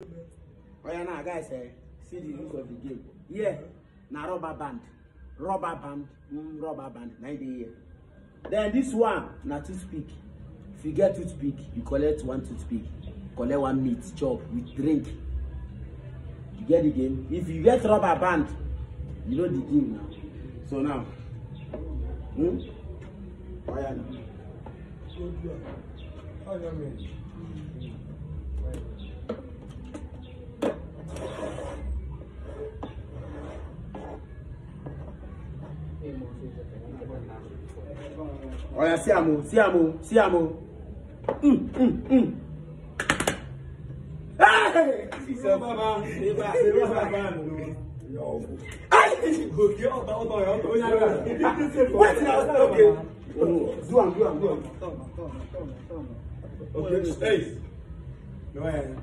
Oh yeah, now, guys, eh, see the rules of the game. Yeah, na rubber band. Rubber band. Mm, rubber band. Na the here. Then this one, na toothpick. If you get toothpick, you collect one toothpick. Collect one meat, chop, with drink. You get the game. If you get rubber band, you know the game now. So now, hmm? Oya now. Good one. Oya, man. ọ̀yà sí àmọ́ sí àmọ́ sí àmọ́. sísọ bàbá ìbá ìbá bàbá mi. Òkè ọ̀tọ̀ ọ̀tọ̀ ọ̀yọ́ tó yára. Wọ́n ti náà sọ̀rọ̀ òkè. Do am, do am, do am. Okay, hey. Go ahead. Eh.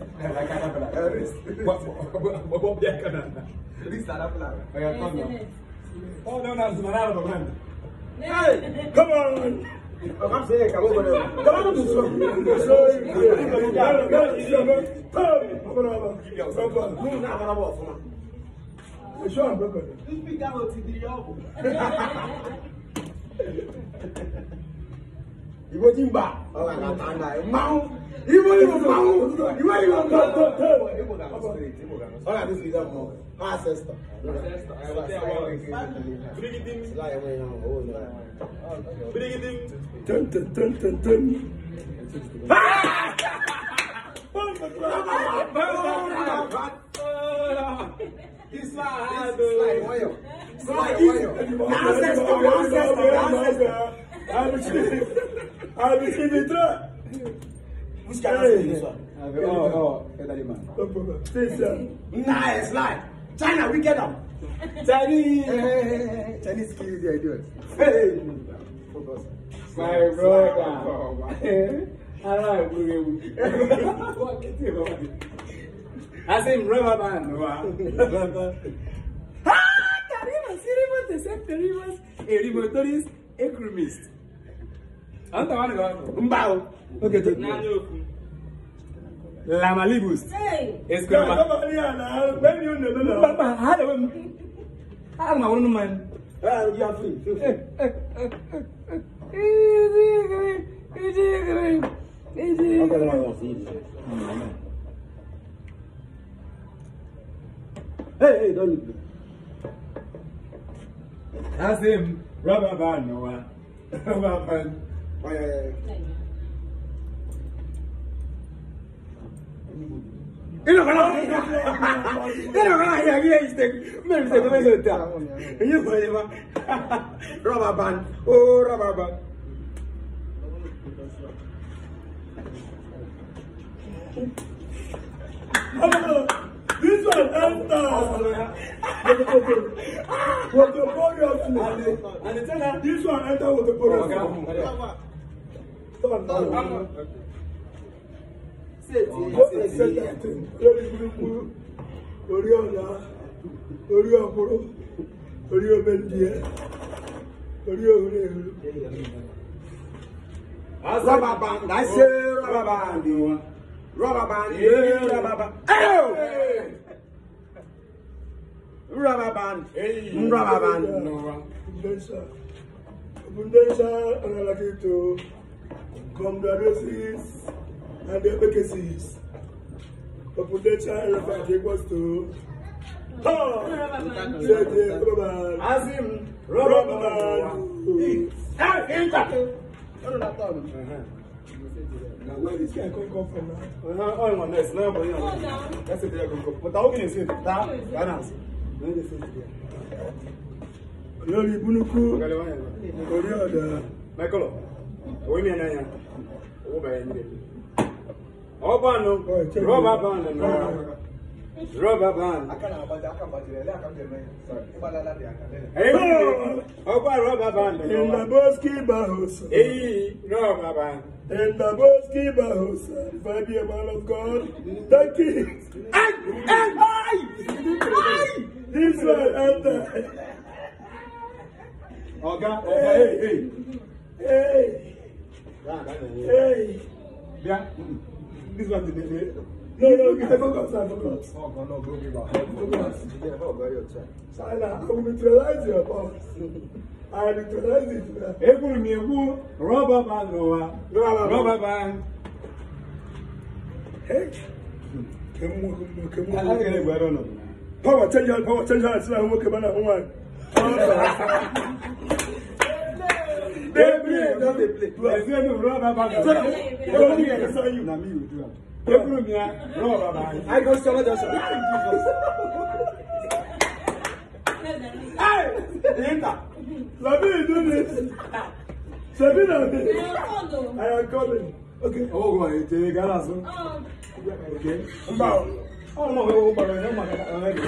Oh, no, no, it's banana, Hey, come on. Come on, this one. Ìwé tí ń bà, ọ̀rọ̀ àgbàtà náà, máa ń Olha, this is up now. My sister. Brigadinho. Dun dun ¡Esto dun dun. Desarrado. Ancestor, ancestor, ancestor. ¡Sister! Which can answer this one? Oh, oh, elderly man. No problem. China, we get them. Chinese. Chinese kill the idiot. Hey. Focus. My brother. Ara ìwúre wù. Wọ́n kété ìwọ́n mi. A sì ń rọ́bà bá ń wá. Kàrímọ̀ sí rímọ̀ tẹ̀sẹ̀ a èrìmọ̀ torí ekrumist. Àwọn tàwọn nìkan ń bá o. Ó kẹ́tọ̀ ní. Náà ló kù la malibus. Est-ce que ma Papa, allez. Ah, ma wono ah, man. Ah, you are free. Easy, easy, easy. Okay, no, no, easy. Hey, hey, don't leave. That's him. Rubber band, no Rubber band. Why? Ina kala ina kala ya ki ya mistake me mistake me so ta yin ko le ma rubber band oh rubber band this one enter what the porous and the and the this one enter with the porous lórí burúkú orí ọ̀la orí ọ̀pọ̀rọ̀ orí ọ̀bẹ̀dìẹ orí òwúrẹ̀ òwúrẹ̀. rubber band à Rubber ṣe rọ́bà band wọn Rubber band èyí rubber. band rọ́bà band rọ́bà band nọ́ra. Abundesa analakito congratulations and the advocacies of potential relevant equals to Azim Robert. Hey, enter. Uh-huh. Now where this guy come come from now? Uh-huh. Oh, no, it's not. But that's it. There come come. But how can you say that? Balance. Let me say it there. Lórí Búnúkú, orí ọ̀dà. Michael, òwe mi ẹ̀ náà yàn, owó bàyẹ̀ nílẹ̀. Obano, roba bana, roba bana. Eyi, ọgbà roba bana. Ndaboski Bahos. Eyi, roba bana. Ndaboski Bahos, Fabi a man of God. Thank you. Ay, ay, ay, ay. This one after. Ọ̀gá, ọ̀gá, hey, hey. Hey. Hey. Bia this one today. No, no, you take focus and focus. Oh, God, no, go give up. Focus. So I will neutralize your powers. I neutralize it. Ebu ni ebu, rubber band lower. Rubber band. Hey. Come on, come on, kele gbẹrọ nọ. Power change, power change, ala come on, come on. Power change. They play, don't they play? You are saying you run back back. So only can saw you. Na me you do am. People me run back back. I go show them some. Hey, enter. Na me you do this. Sebi na me. I am calling. Okay. Oh, go ahead. Take it, Galasso. Okay. Mbao. Oh, no, we're going to go back.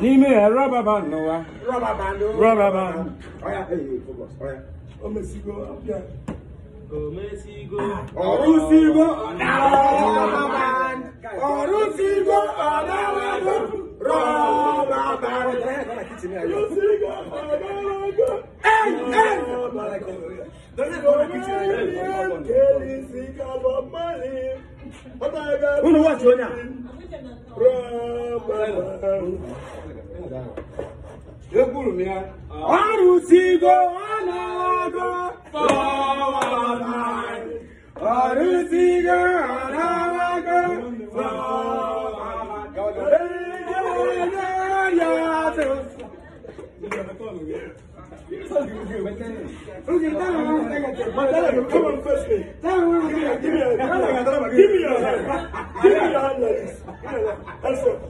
N'ime ya rọba band n'ụwa. Rọba band n'ụwa. Rọba band. Ọya ee focus ọya. O mesigo abịa. O mesigo. Ọrụsigo rọba band. Ọrụsigo ọdarago rọba band. Ọrụsigo ọdarago. Ee ee. Unu wọ́n ti onye a. Rọba band egburu m ya ọrụzigo ọ na-agụ ọrụzigo ọ na-agụ Okay, on, first me. Tell Give me your hand. Give me your hand. Give That's all.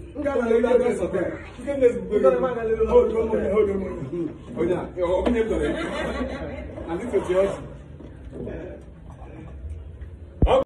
Hold on, hold on. Hold on. Open your door. And this is yours.